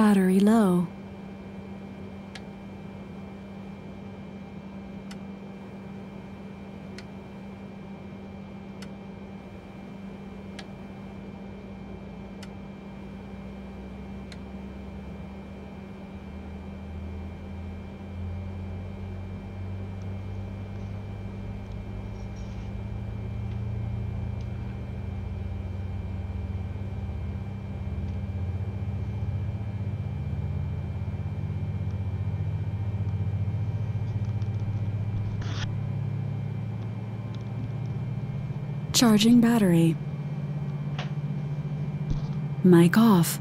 Battery low. Charging battery. Mic off.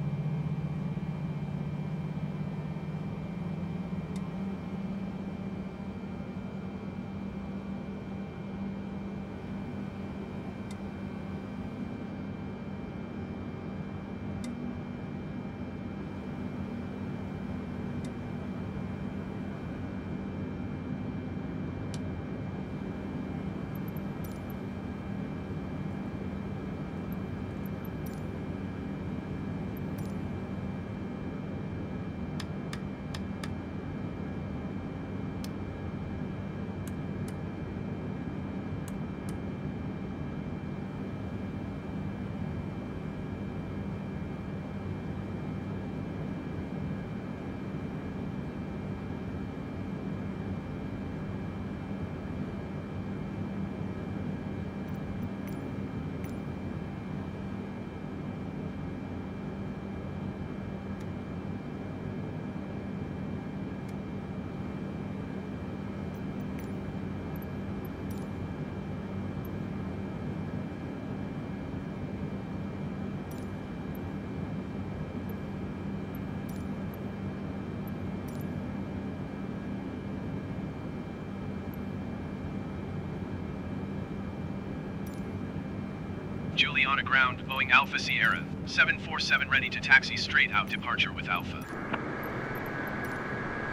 Juliana ground, Boeing Alpha Sierra. 747 ready to taxi straight out departure with Alpha.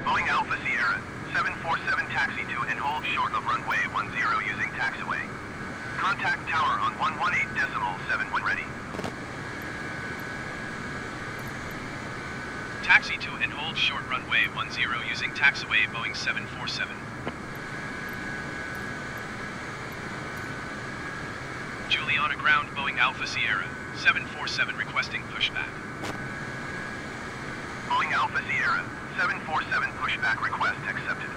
Boeing Alpha Sierra, 747 taxi to and hold short of runway 10 using taxiway. Contact tower on 118 decimal 7 when ready. Taxi to and hold short runway 10 using taxiway Boeing 747. Juliana ground, Boeing Alpha Sierra. 747 requesting pushback. Boeing Alpha Sierra, 747 pushback request accepted.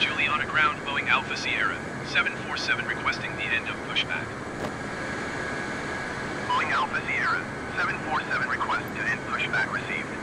Juliana ground, Boeing Alpha Sierra. 747 requesting the end of pushback. Boeing Alpha Sierra, 747 request to end pushback received.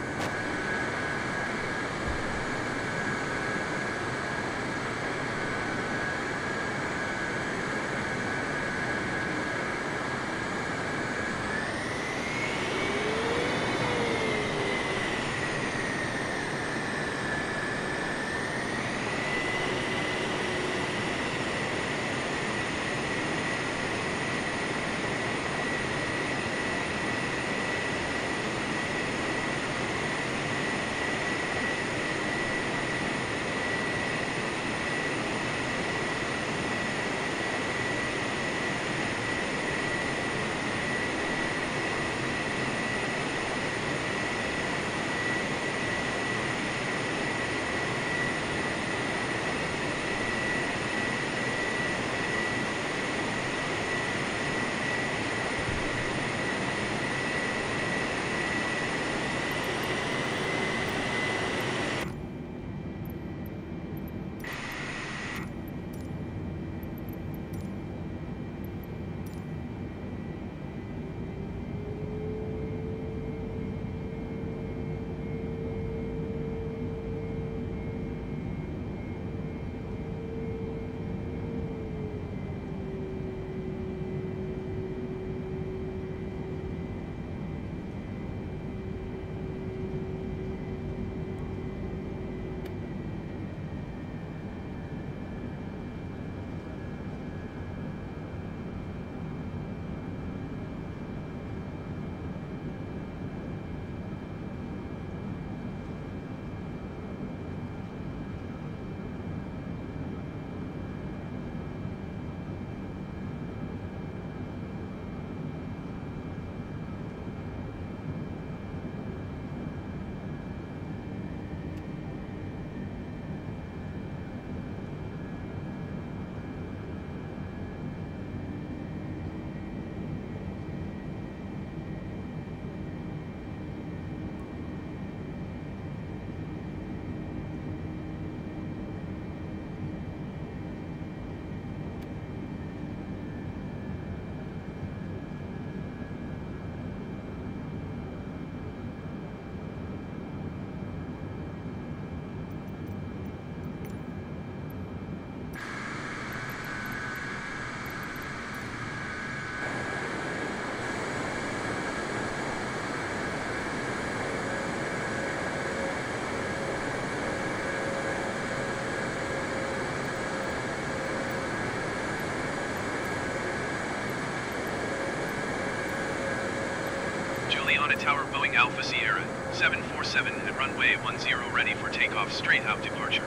Juliana Tower Boeing Alpha Sierra 747 at runway 10 ready for takeoff straight out departure.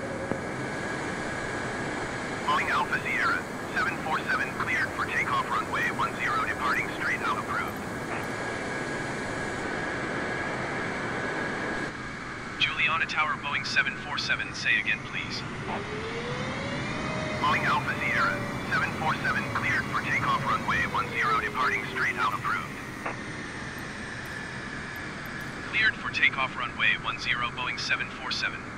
Boeing Alpha Sierra, 747 cleared for takeoff runway 10 departing straight out approved. Juliana Tower Boeing 747 say again please. Boeing Alpha Sierra, 747 cleared for takeoff runway 10 departing straight out approved. Cleared takeoff runway 10 Boeing 747.